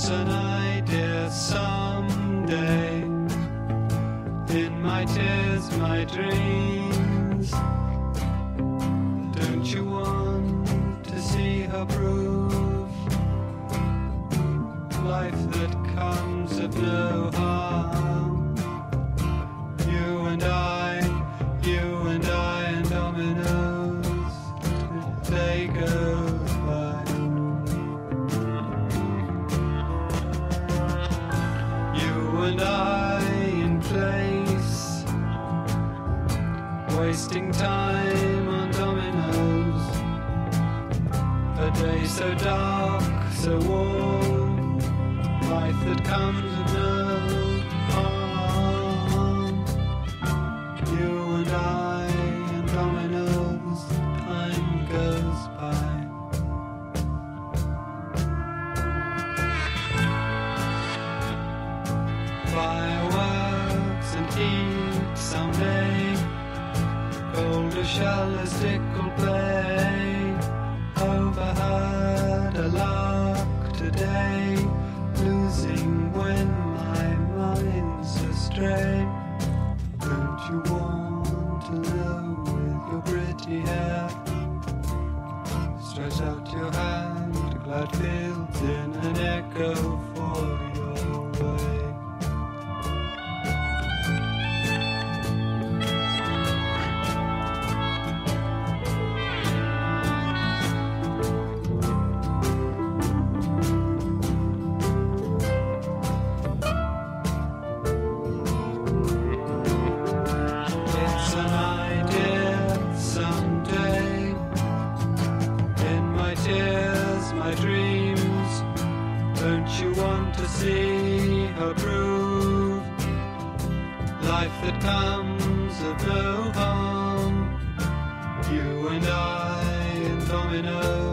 It's an idea someday. In my tears, my dreams. Don't you want to see her prove wasting time on dominoes. A day so dark, so warm, life that comes of no harm. You and I and dominoes, time goes by. fireworks and heat someday. Colder shell as tickle play. Overheard a lark today, losing when my mind's astray. Don't you want to know with your pretty hair? Stretch out your hand glad fields in an echo life that comes of no harm? You and I in dominoes.